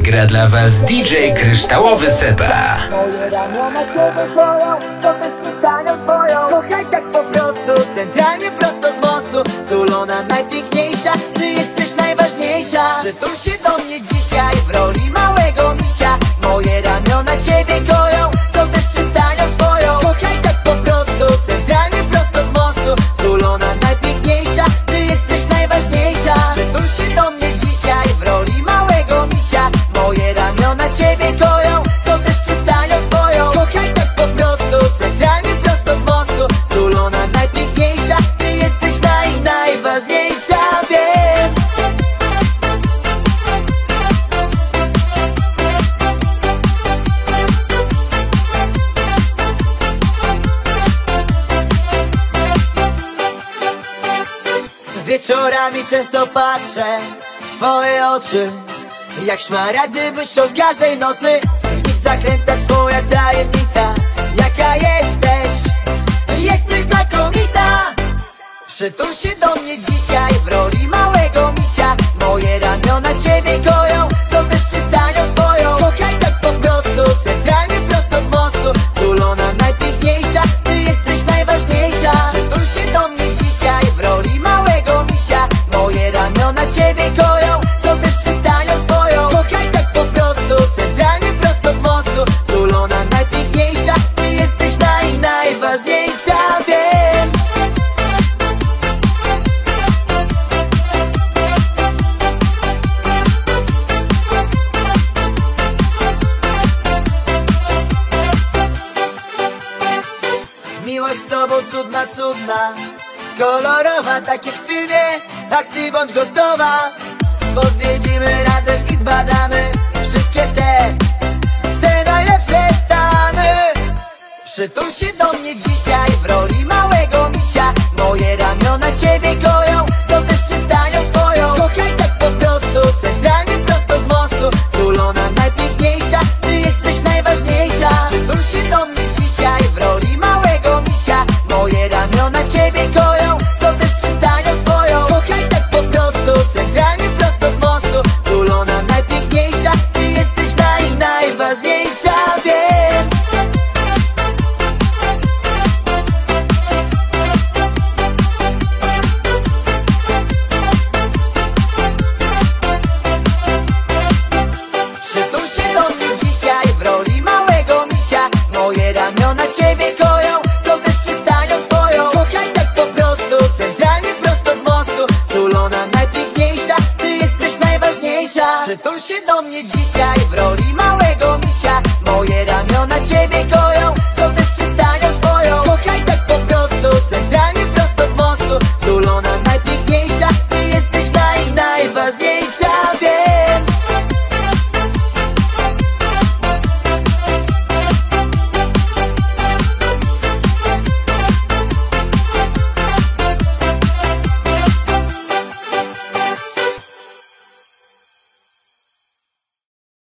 Gra dla was DJ Kryształowy Seba. Boją, Kochaj tak po prostu, prosto z mostu najpiękniejsza, ty jesteś najważniejsza Przytul się do mnie dzisiaj w roli Wieczorami często patrzę w twoje oczy. Jak szmaragdy błyszczą każdej nocy. W nich zakręta twoja tajemnica. Jaka jesteś? Jesteś znakomita. Przytul się cudna, cudna. Kolorowa, tak jak w filmie Akcji bądź gotowa. Bo zwiedzimy razem i zbadamy Wszystkie te, te najlepsze stany. Przytul się do mnie dzisiaj w roli małego misia. Moje ramiona ciebie koją, najważniejsza Przytul się do mnie dzisiaj w roli małego misia. Moje ramiona ciebie koją,